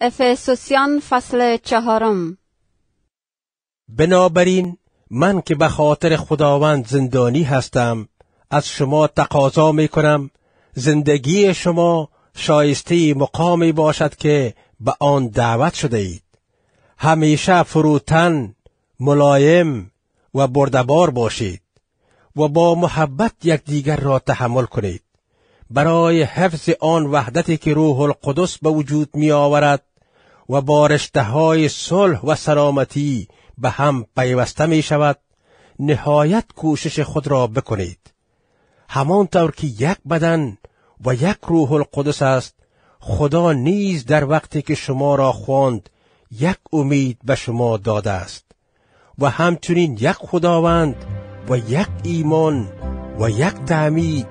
افسوسیان فصل چهارم. بنابراین من که به خاطر خداوند زندانی هستم از شما تقاضا می کنم زندگی شما شایسته مقامی باشد که به آن دعوت شده اید. همیشه فروتن ملایم و بردبار باشید و با محبت یکدیگر را تحمل کنید. برای حفظ آن وحدتی که روح القدس به وجود می آورد و با رشته های صلح و سلامتی به هم پیوسته می شود نهایت کوشش خود را بکنید. همانطور که یک بدن و یک روح القدس است خدا نیز در وقتی که شما را خواند یک امید به شما داده است و همچنین یک خداوند و یک ایمان و یک تعمید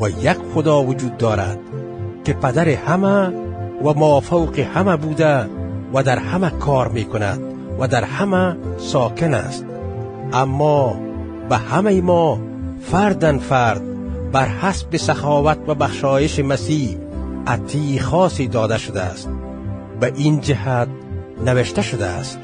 و یک خدا وجود دارد که پدر همه و مافوق همه بوده و در همه کار می کند و در همه ساکن است. اما به همه ما فردن فرد بر حسب سخاوت و بخشایش مسیح عطی خاصی داده شده است. به این جهت نوشته شده است.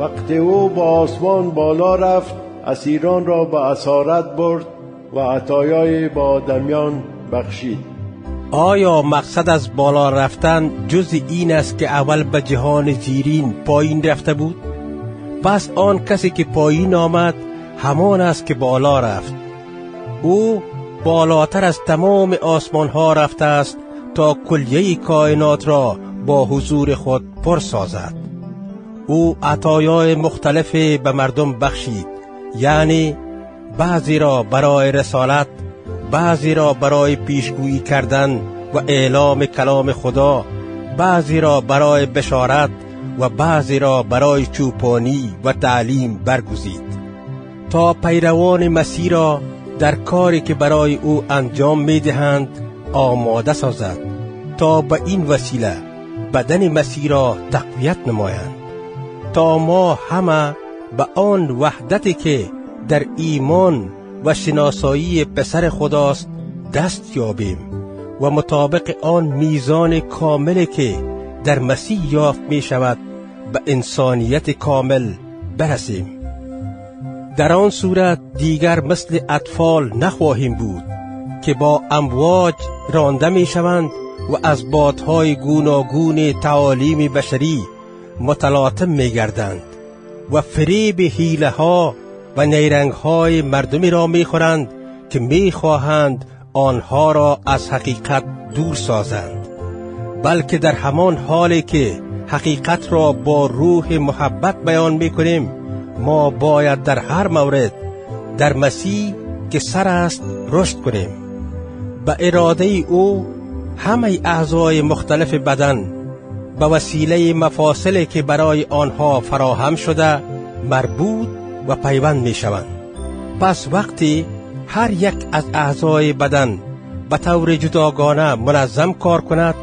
وقتی او با آسمان بالا رفت اسیران را به اسارت برد. و عطایای با دمیان بخشید. آیا مقصد از بالا رفتن جز این است که اول به جهان زیرین پایین رفته بود؟ پس آن کسی که پایین آمد همان است که بالا رفت. او بالاتر از تمام آسمان ها رفته است تا کلیه کائنات را با حضور خود پر سازد. او عطایای مختلف به مردم بخشید یعنی بعضی را برای رسالت بعضی را برای پیشگویی کردن و اعلام کلام خدا بعضی را برای بشارت و بعضی را برای چوپانی و تعلیم برگزید. تا پیروان مسیح را در کاری که برای او انجام می دهند آماده سازد تا به این وسیله بدن مسیح را تقویت نمایند. تا ما همه به آن وحدتی که در ایمان و شناسایی پسر خداست دست یابیم و مطابق آن میزان کامل که در مسیح یافت می شود به انسانیت کامل برسیم. در آن صورت دیگر مثل اطفال نخواهیم بود که با امواج رانده می شوند و از بادهای گوناگون تعالیم بشری متلاطم می گردند و فریب حیله ها و نیرنگ های مردمی را می خورند که می خواهند آنها را از حقیقت دور سازند بلکه در همان حالی که حقیقت را با روح محبت بیان می کنیم ما باید در هر مورد در مسیح که سر است رشد کنیم. به اراده او همه اعضای مختلف بدن به وسیله مفاصلی که برای آنها فراهم شده مربوط و پیوند می شوند. پس وقتی هر یک از اعضای بدن به طور جداگانه منظم کار کند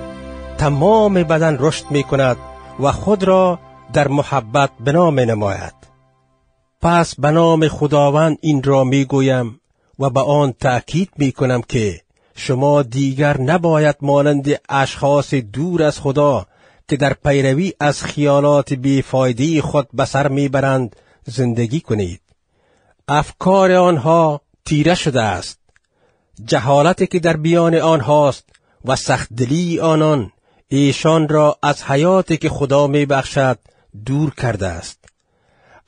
تمام بدن رشد می کند و خود را در محبت بنا می نماید پس به نام خداوند این را می گویم و به آن تأکید می کنم که شما دیگر نباید مانند اشخاص دور از خدا که در پیروی از خیالات بیفایده خود به سر می‌برند زندگی کنید. افکار آنها تیره شده است. جهالتی که در بیان آنهاست و سختدلی آنان ایشان را از حیاتی که خدا می بخشد دور کرده است.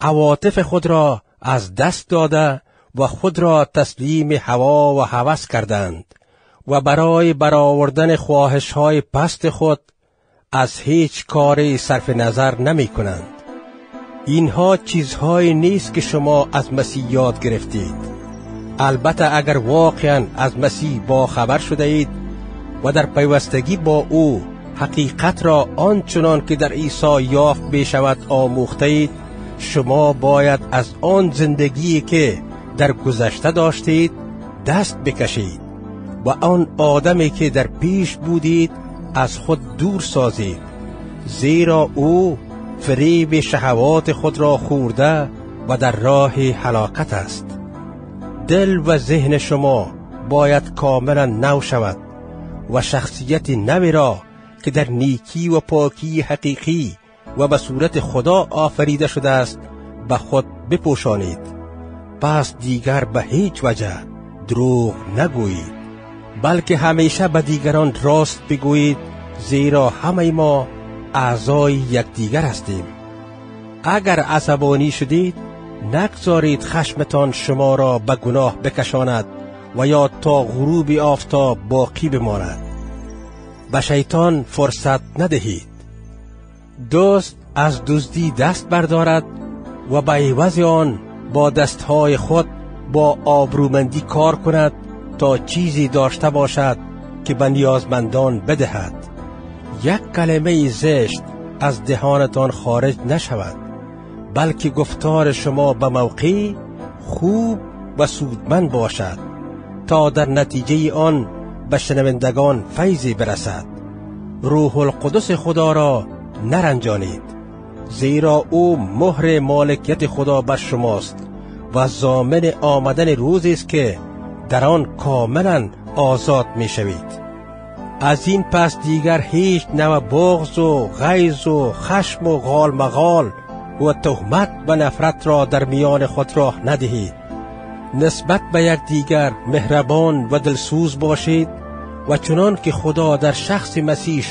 عواطف خود را از دست داده و خود را تسلیم هوا و هوس کردند و برای برآوردن خواهش های پست خود از هیچ کاری صرف نظر نمی کنند. اینها چیزهایی نیست که شما از مسیح یاد گرفتید. البته اگر واقعا از مسیح با خبر شده اید و در پیوستگی با او حقیقت را آنچنان که در عیسی یافت می شود آموخته اید شما باید از آن زندگی که در گذشته داشتید دست بکشید و آن آدمی که در پیش بودید از خود دور سازید زیرا او فریب شهوات خود را خورده و در راه حلاکت است. دل و ذهن شما باید کاملا نو شود و شخصیت نوی را که در نیکی و پاکی حقیقی و به صورت خدا آفریده شده است به خود بپوشانید. پس دیگر به هیچ وجه دروغ نگویید بلکه همیشه به دیگران راست بگویید زیرا همه ما اعضای یکدیگر هستیم. اگر عصبانی شدید نگذارید خشمتان شما را به گناه بکشاند و یا تا غروب آفتاب باقی بماند. به شیطان فرصت ندهید. دوست از دزدی دست بردارد و به عوض آن با دستهای خود با آبرومندی کار کند تا چیزی داشته باشد که به نیازمندان بدهد. یک کلمه زشت از دهانتان خارج نشود بلکه گفتار شما به موقع خوب و سودمند باشد تا در نتیجه آن به شنوندگان فیضی برسد. روح القدس خدا را نرنجانید زیرا او مهر مالکیت خدا بر شماست و زامن آمدن روزی است که در آن کاملا آزاد می شوید از این پس دیگر هیچ نوع بغض و غیظ و خشم و غال مغال و تهمت و نفرت را در میان خود راه ندهید. نسبت به یک دیگر مهربان و دلسوز باشید و چنان که خدا در شخص مسیح